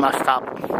ました。